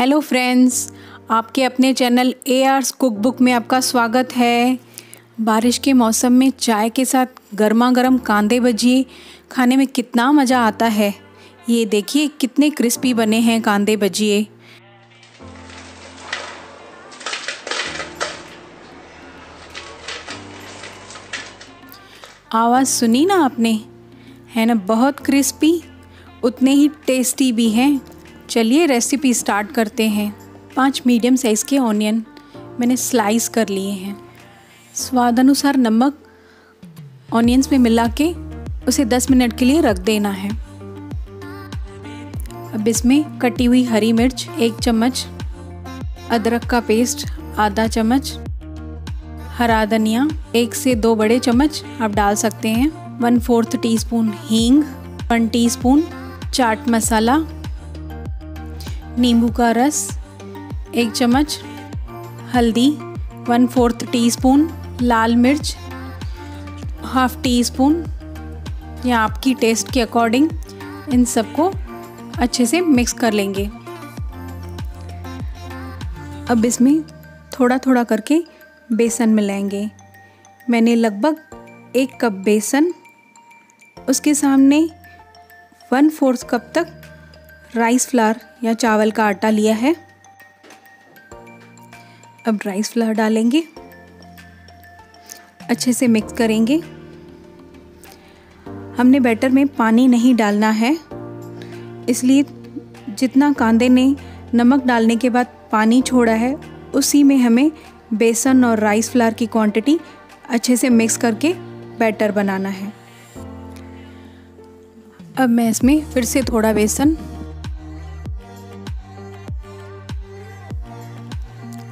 Hello friends आपके अपने channel A R's cook book में आपका स्वागत है। बारिश के मौसम में चाय के साथ गर्मा गर्म कांदे भजिए खाने में कितना मज़ा आता है। ये देखिए कितने क्रिस्पी बने हैं कांदे भजिए। आवाज़ सुनी ना आपने? है ना, बहुत क्रिस्पी उतने ही टेस्टी भी हैं। चलिए रेसिपी स्टार्ट करते हैं। पाँच मीडियम साइज़ के ऑनियन मैंने स्लाइस कर लिए हैं। स्वाद अनुसार नमक ऑनियंस में मिला के उसे 10 मिनट के लिए रख देना है। अब इसमें कटी हुई हरी मिर्च, एक चम्मच, अदरक का पेस्ट आधा चम्मच, हरा धनिया, एक से दो बड़े चम्मच आप डाल सकते हैं। वन फोर्थ टी स्पून हींग वन टीस्पून चाट मसाला नींबू का रस, एक चम्मच हल्दी वन फोर्थ टीस्पून लाल मिर्च हाफ़ टी स्पून या आपकी टेस्ट के अकॉर्डिंग इन सबको अच्छे से मिक्स कर लेंगे। अब इसमें थोड़ा थोड़ा करके बेसन मिलाएँगे। मैंने लगभग एक कप बेसन, उसके सामने वन फोर्थ कप तक राइस फ्लावर या चावल का आटा लिया है। अब राइस फ्लावर डालेंगे। अच्छे से मिक्स करेंगे। हमने बैटर में पानी नहीं डालना है। इसलिए जितना कांदे ने नमक डालने के बाद पानी छोड़ा है, उसी में हमें बेसन और राइस फ्लावर की क्वांटिटी अच्छे से मिक्स करके बैटर बनाना है। अब मैं इसमें फिर से थोड़ा बेसन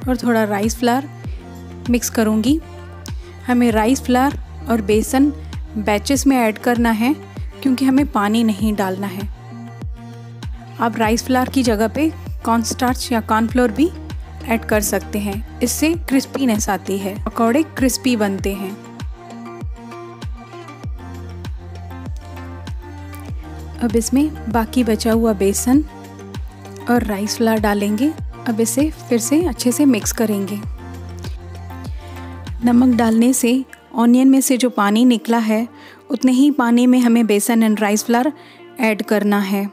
और थोड़ा राइस फ्लार मिक्स करूँगी। हमें राइस फ्लार और बेसन बैचेस में ऐड करना है, क्योंकि हमें पानी नहीं डालना है। आप राइस फ्लार की जगह पे कॉर्नस्टार्च या कॉर्नफ्लोर भी ऐड कर सकते हैं। इससे क्रिस्पीनेस आती है, पकौड़े क्रिस्पी बनते हैं। अब इसमें बाकी बचा हुआ बेसन और राइस फ्लार डालेंगे। अब इसे फिर से अच्छे से मिक्स करेंगे। नमक डालने से ऑनियन में से जो पानी निकला है, उतने ही पानी में हमें बेसन एंड राइस फ्लावर ऐड करना है।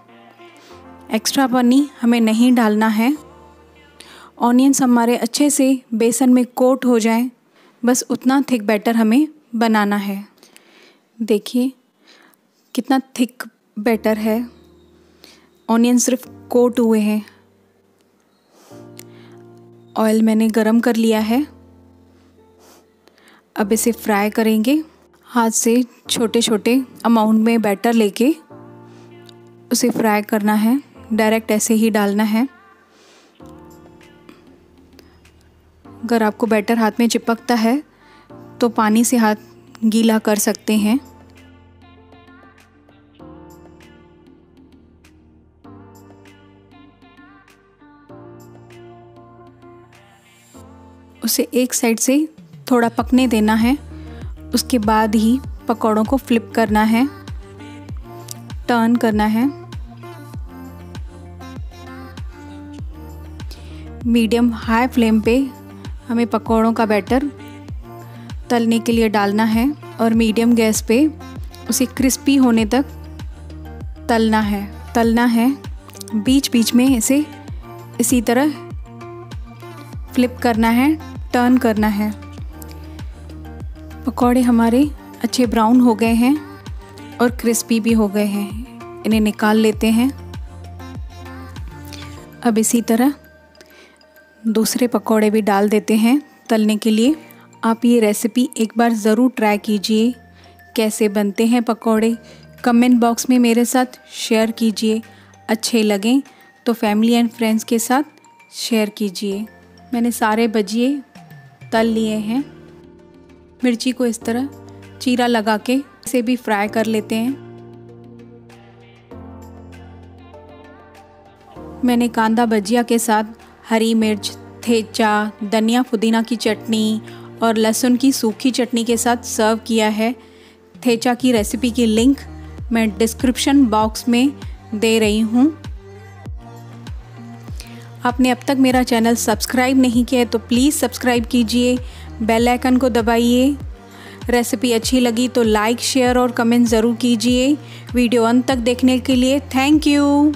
एक्स्ट्रा पानी हमें नहीं डालना है। ऑनियंस हमारे अच्छे से बेसन में कोट हो जाए, बस उतना थिक बैटर हमें बनाना है। देखिए, कितना थिक बैटर है। ऑनियन सिर्फ़ कोट हुए हैं। ऑयल मैंने गरम कर लिया है। अब इसे फ्राई करेंगे। हाथ से छोटे छोटे अमाउंट में बैटर लेके उसे फ्राई करना है। डायरेक्ट ऐसे ही डालना है। अगर आपको बैटर हाथ में चिपकता है तो पानी से हाथ गीला कर सकते हैं। उसे एक साइड से थोड़ा पकने देना है। उसके बाद ही पकौड़ों को फ्लिप करना है। टर्न करना है। मीडियम हाई फ्लेम पे हमें पकौड़ों का बैटर तलने के लिए डालना है और मीडियम गैस पे उसे क्रिस्पी होने तक तलना है। तलना है। बीच बीच में इसे इसी तरह फ्लिप करना है। टर्न करना है। पकौड़े हमारे अच्छे ब्राउन हो गए हैं और क्रिस्पी भी हो गए हैं। इन्हें निकाल लेते हैं। अब इसी तरह दूसरे पकौड़े भी डाल देते हैं तलने के लिए। आप ये रेसिपी एक बार ज़रूर ट्राई कीजिए। कैसे बनते हैं पकौड़े? कमेंट बॉक्स में मेरे साथ शेयर कीजिए। अच्छे लगें तो फैमिली एंड फ्रेंड्स के साथ शेयर कीजिए। मैंने सारे भजिए तल लिए हैं। मिर्ची को इस तरह चीरा लगा के इसे भी फ्राई कर लेते हैं। मैंने कांदा भजिया के साथ हरी मिर्च, थेचा, धनिया पुदीना की चटनी और लहसुन की सूखी चटनी के साथ सर्व किया है। थेचा की रेसिपी की लिंक मैं डिस्क्रिप्शन बॉक्स में दे रही हूँ। आपने अब तक मेरा चैनल सब्सक्राइब नहीं किया है तो प्लीज़ सब्सक्राइब कीजिए, बेल आइकन को दबाइए। रेसिपी अच्छी लगी तो लाइक, शेयर और कमेंट ज़रूर कीजिए वीडियो अंत तक देखने के लिए। Thank you.